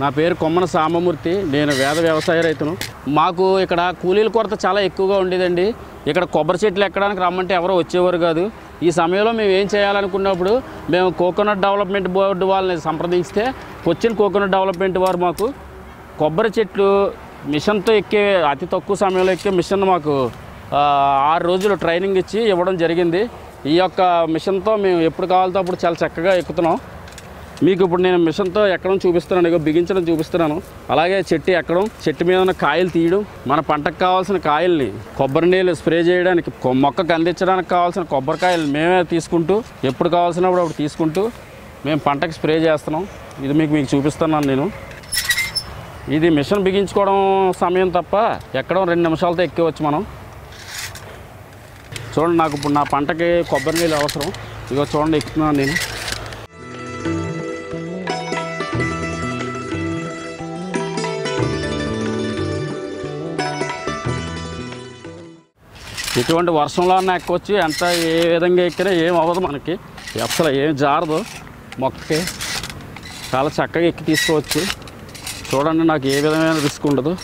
నా పేరు కొమ్మన సామమూర్తి. నేను వేద వ్యవసాయ రైతును. మాకు ఇక్కడ కూలీల కొరత చాలా ఎక్కువగా ఉండేదండి. ఇక్కడ కొబ్బరి చెట్లు ఎక్కడానికి రమ్మంటే ఎవరో వచ్చేవారు కాదు. ఈ సమయంలో మేము ఏం చేయాలనుకున్నప్పుడు మేము కోకోనట్ డెవలప్మెంట్ బోర్డు వాళ్ళని సంప్రదిస్తే వచ్చిన కోకోనట్ డెవలప్మెంట్ వారు మాకు కొబ్బరి చెట్లు మిషన్తో ఎక్కే అతి తక్కువ సమయంలో ఎక్కే మిషన్ మాకు ఆరు రోజులు ట్రైనింగ్ ఇచ్చి ఇవ్వడం జరిగింది. ఈ యొక్క మిషన్తో మేము ఎప్పుడు కావాలతో అప్పుడు చాలా చక్కగా ఎక్కుతున్నాం. మీకు ఇప్పుడు నేను మిషన్తో ఎక్కడం చూపిస్తున్నాను ఇగో బిగించడం చూపిస్తున్నాను. అలాగే చెట్టు ఎక్కడం చెట్టు మీద ఉన్న కాయలు తీయడం మన పంటకు కావాల్సిన కాయల్ని కొబ్బరి నీళ్ళు స్ప్రే చేయడానికి మొక్కకు అందించడానికి కావాల్సిన కొబ్బరికాయలు మేమే తీసుకుంటూ ఎప్పుడు కావాల్సినప్పుడు అప్పుడు తీసుకుంటూ మేము పంటకు స్ప్రే చేస్తున్నాం. ఇది మీకు మీకు చూపిస్తున్నాను నేను. ఇది మిషన్ బిగించుకోవడం సమయం తప్ప ఎక్కడం రెండు నిమిషాలతో ఎక్కివచ్చు మనం. చూడండి నాకు ఇప్పుడు నా పంటకి కొబ్బరి నీళ్ళు అవసరం. ఇగో చూడండి ఎక్కుతున్నాను నేను. ఎటువంటి వర్షంలో అన్న ఎక్కొచ్చి ఎంత ఏ విధంగా ఎక్కినా ఏం అవ్వదు మనకి. అసలు ఏం జారదు. మొక్కకి చాలా చక్కగా ఎక్కి తీసుకోవచ్చు. చూడండి నాకు ఏ విధమైన రిస్క్ ఉండదు.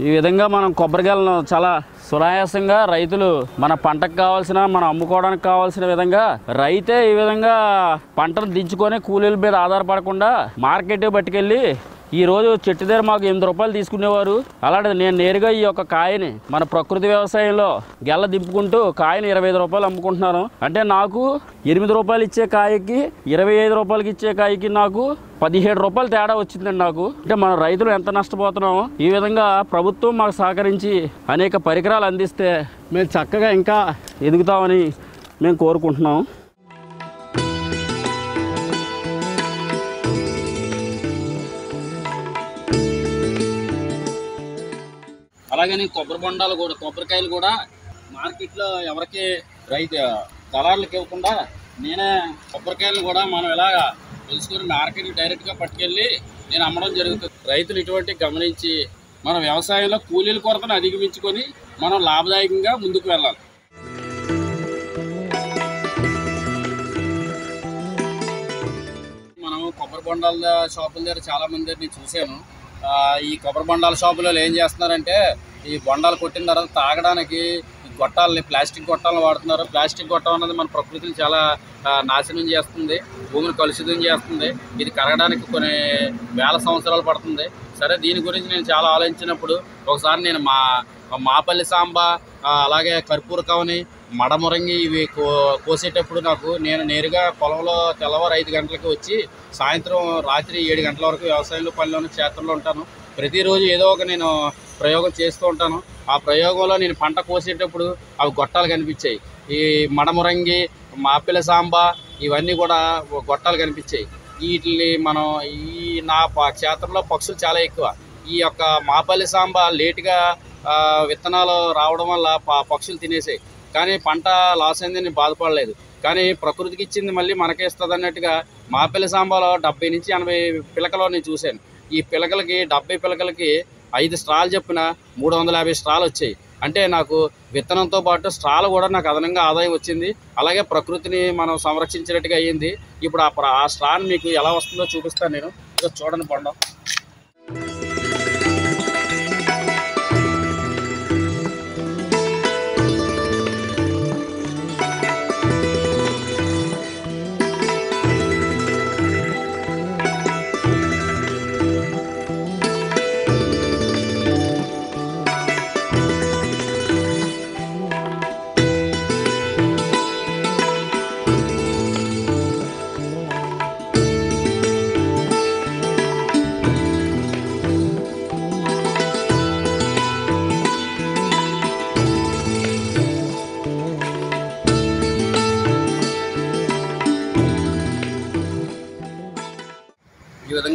ఈ విధంగా మనం కొబ్బరికాయలను చాలా సునాయాసంగా రైతులు మన పంటకు కావాల్సిన మనం అమ్ముకోవడానికి కావాల్సిన విధంగా రైతే ఈ విధంగా పంటను దించుకొని కూలీల మీద ఆధారపడకుండా మార్కెట్ పట్టుకెళ్ళి ఈ రోజు చెట్టు దగ్గర మాకు ఎనిమిది రూపాయలు తీసుకునేవారు. అలాంటిది నేను నేరుగా ఈ యొక్క కాయని మన ప్రకృతి వ్యవసాయంలో గెల్ల దింపుకుంటూ కాయని ఇరవై ఐదు రూపాయలు అమ్ముకుంటున్నాను. అంటే నాకు ఎనిమిది రూపాయలు ఇచ్చే కాయకి ఇరవై ఐదు రూపాయలకి ఇచ్చే కాయకి నాకు పదిహేడు రూపాయలు తేడా వచ్చిందండి నాకు. అంటే మన రైతులు ఎంత నష్టపోతున్నామో ఈ విధంగా ప్రభుత్వం మాకు సహకరించి అనేక పరికరాలు అందిస్తే మేము చక్కగా ఇంకా ఎదుగుతామని మేము కోరుకుంటున్నాం అలాగని కొబ్బరి బొండాలు కూడా కొబ్బరికాయలు కూడా మార్కెట్లో ఎవరికి రైతు దళారులకు ఇవ్వకుండా నేనే కొబ్బరికాయలు కూడా మనం ఇలాగ తెలుసుకుని మార్కెట్కి డైరెక్ట్గా పట్టుకెళ్ళి నేను అమ్మడం జరుగుతుంది. రైతులు ఇటువంటి గమనించి మన వ్యవసాయంలో కూలీల కొరతను అధిగమించుకొని మనం లాభదాయకంగా ముందుకు వెళ్ళాలి. మనం కొబ్బరి బొండాల షాపుల దగ్గర చాలామంది దగ్గర నేను చూశాను ఈ కొబ్బరి బొండాల షాపులలో ఏం చేస్తున్నారంటే ఈ బొండాలు కొట్టిన తర్వాత తాగడానికి గొట్టాలని ప్లాస్టిక్ గొట్టాలను వాడుతున్నారు. ప్లాస్టిక్ గొట్టం అనేది మన ప్రకృతిని చాలా నాశనం చేస్తుంది. భూమిని కలుషితం చేస్తుంది. ఇది కరగడానికి కొన్ని వేల సంవత్సరాలు పడుతుంది. సరే దీని గురించి నేను చాలా ఆలోచించినప్పుడు ఒకసారి నేను మా మాపల్లి సాంబ అలాగే కర్పూర కవని మడమురంగి ఇవి కో కోసేటప్పుడు నాకు నేను నేరుగా పొలంలో తెల్లవారు ఐదు గంటలకు వచ్చి సాయంత్రం రాత్రి ఏడు గంటల వరకు వ్యవసాయంలో పనిలోని క్షేత్రంలో ఉంటాను. ప్రతిరోజు ఏదో ఒక నేను ప్రయోగం చేస్తూ ఉంటాను. ఆ ప్రయోగంలో నేను పంట కోసేటప్పుడు అవి గొట్టాలు కనిపించాయి. ఈ మడమురంగి మాపిల సాంబ ఇవన్నీ కూడా గొట్టాలు కనిపించాయి. వీటిని మనం ఈ నా క్షేత్రంలో పక్షులు చాలా ఎక్కువ. ఈ యొక్క మాపల్లి సాంబ లేటుగా విత్తనాలు రావడం వల్ల పక్షులు తినేసాయి. కానీ పంట లాస్ అయింది బాధపడలేదు. కానీ ప్రకృతికి ఇచ్చింది మళ్ళీ మనకే ఇస్తుంది అన్నట్టుగా మాపిల్ల సాంబాలో డెబ్బై నుంచి ఎనభై పిలకలు నేను చూశాను. ఈ పిలకలకి డెబ్బై పిలకలకి ఐదు స్ట్రాలు చెప్పిన మూడు వందల యాభై స్ట్రాలు వచ్చాయి. అంటే నాకు విత్తనంతో పాటు స్ట్రాలు కూడా నాకు అదనంగా ఆదాయం వచ్చింది. అలాగే ప్రకృతిని మనం సంరక్షించినట్టుగా అయ్యింది. ఇప్పుడు ఆ ప్ర- ఆ స్ట్రాన్ మీకు ఎలా వస్తుందో చూపిస్తాను నేను. చూడని చూడండి పండం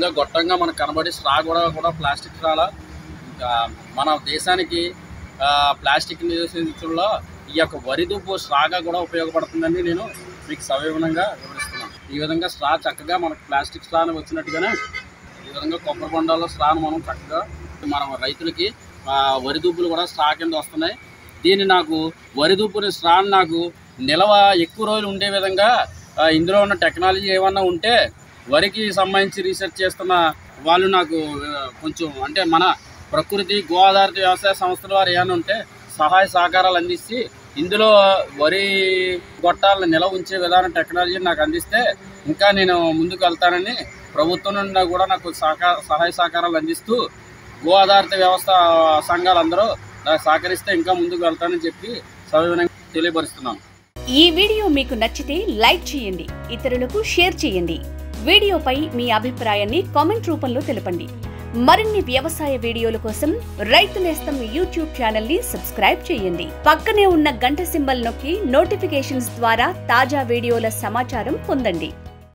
ఈ గొట్టంగా మనకు కనబడి స్ట్రా కూడా కూడా ప్లాస్టిక్ స్ట్రాల ఇంకా మన దేశానికి ప్లాస్టిక్ నిరోధించడంలో ఈ యొక్క వరిదుబ్బు స్ట్రాగా కూడా ఉపయోగపడుతుందని నేను మీకు సవివరంగా వివరిస్తున్నాను. ఈ విధంగా స్ట్రా చక్కగా మనకు ప్లాస్టిక్ స్ట్రాని వచ్చినట్టుగానే ఈ విధంగా కొబ్బరి బొండాల్లో స్ట్రాను మనం చక్కగా మనం రైతులకి వరి దుబ్బులు కూడా స్ట్రా కింద వస్తున్నాయి. దీన్ని నాకు వరి దుబ్బుని స్ట్రాని నాకు నిల్వ ఎక్కువ రోజులు ఉండే విధంగా ఇందులో ఉన్న టెక్నాలజీ ఏమన్నా ఉంటే వరికి సంబంధించి రీసెర్చ్ చేస్తున్న వాళ్ళు నాకు కొంచెం అంటే మన ప్రకృతి గో ఆధారిత వ్యవసాయ సంస్థల వారు ఏమైనా ఉంటే సహాయ సహకారాలు అందిస్తే ఇందులో వరి గొట్టాలను నిల ఉంచే విధానం టెక్నాలజీ నాకు అందిస్తే ఇంకా నేను ముందుకు వెళ్తానని ప్రభుత్వం నుండి కూడా నాకు సహకార సహాయ సహకారాలు అందిస్తూ గో ఆధారిత వ్యవస్థ సంఘాలందరూ నాకు సహకరిస్తే ఇంకా ముందుకు వెళ్తానని చెప్పి సవివరంగా తెలియపరుస్తున్నాను. ఈ వీడియో మీకు నచ్చితే లైక్ చేయండి ఇతరులకు షేర్ చేయండి. వీడియోపై మీ అభిప్రాయాన్ని కామెంట్ రూపంలో తెలపండి. మరిన్ని వ్యవసాయ వీడియోల కోసం రైతు నేస్తం యూట్యూబ్ ఛానల్ని సబ్స్క్రైబ్ చేయండి. పక్కనే ఉన్న గంట సింబల్ నొక్కి నోటిఫికేషన్స్ ద్వారా తాజా వీడియోల సమాచారం పొందండి.